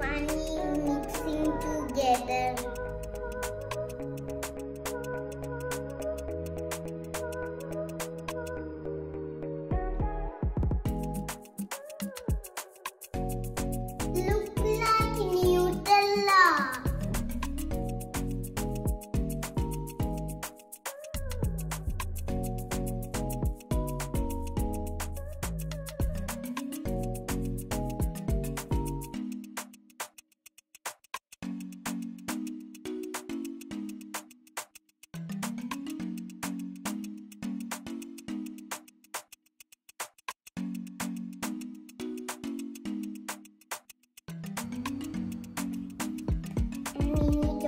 funny. menino.